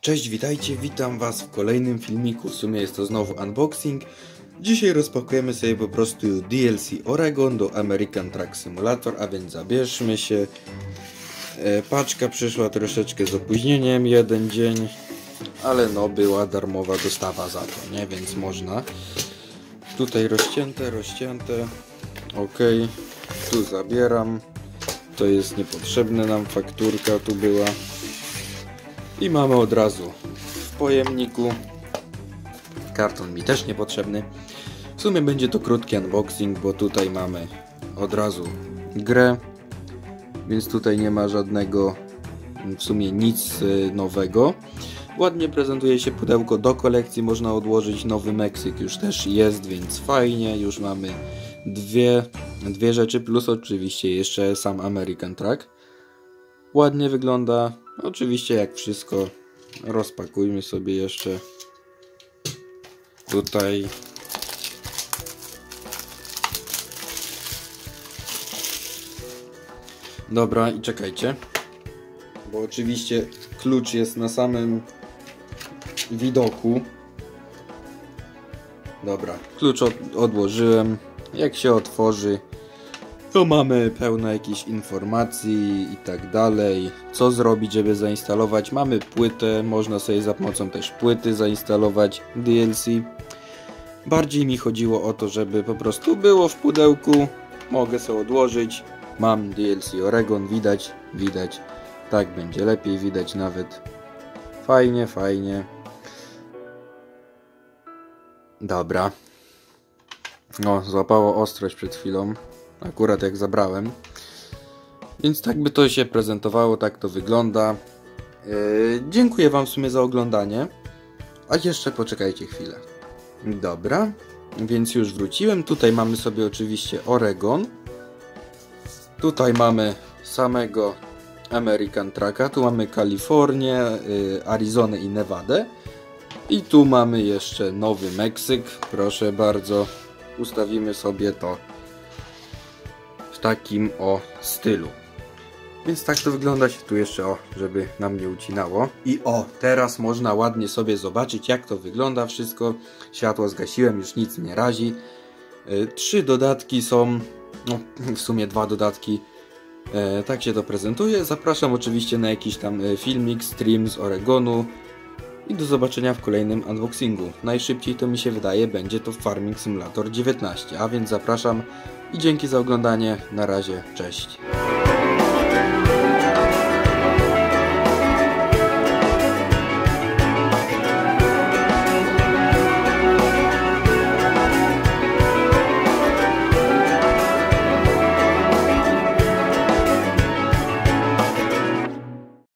Cześć, witajcie, witam was w kolejnym filmiku, w sumie jest to znowu unboxing. Dzisiaj rozpakujemy sobie po prostu DLC Oregon do American Truck Simulator, a więc zabierzmy się. E, paczka przyszła troszeczkę z opóźnieniem, jeden dzień, ale no była darmowa dostawa za to, nie? Więc można. Tutaj rozcięte, rozcięte, ok, tu zabieram. To jest niepotrzebne nam, fakturka tu była. I mamy od razu w pojemniku. Karton mi też niepotrzebny. W sumie będzie to krótki unboxing, bo tutaj mamy od razu grę. Więc tutaj nie ma żadnego, w sumie nic y, nowego. Ładnie prezentuje się pudełko do kolekcji, można odłożyć nowy Meksyk, już też jest, więc fajnie, już mamy dwie, dwie rzeczy, plus oczywiście jeszcze sam American Truck. Ładnie wygląda, oczywiście jak wszystko rozpakujmy sobie jeszcze tutaj Dobra i czekajcie bo oczywiście klucz jest na samym widoku. Dobra, klucz od, odłożyłem. Jak się otworzy, to mamy pełno jakichś informacji i tak dalej. Co zrobić, żeby zainstalować? Mamy płytę, można sobie za pomocą też płyty zainstalować DLC. Bardziej mi chodziło o to, żeby po prostu było w pudełku. Mogę sobie odłożyć. Mam DLC Oregon, widać, widać. Tak będzie lepiej widać nawet. Fajnie, fajnie. Dobra. No, złapało ostrość przed chwilą. Akurat jak zabrałem. Więc tak by to się prezentowało, tak to wygląda. Yy, dziękuję Wam w sumie za oglądanie. A jeszcze poczekajcie chwilę. Dobra, więc już wróciłem. Tutaj mamy sobie oczywiście Oregon. Tutaj mamy samego American Trucka. Tu mamy Kalifornię, yy, Arizonę i Nevadę. I tu mamy jeszcze Nowy Meksyk. Proszę bardzo, ustawimy sobie to takim o stylu. Więc tak to wygląda się tu jeszcze, o, żeby nam nie ucinało. I o, teraz można ładnie sobie zobaczyć, jak to wygląda wszystko. Światło zgasiłem, już nic nie razi. Yy, trzy dodatki są, no w sumie dwa dodatki. E, tak się to prezentuje. Zapraszam oczywiście na jakiś tam e, filmik, stream z Oregonu i do zobaczenia w kolejnym unboxingu. Najszybciej to mi się wydaje będzie to Farming Simulator 19, a więc zapraszam i dzięki za oglądanie. Na razie, cześć.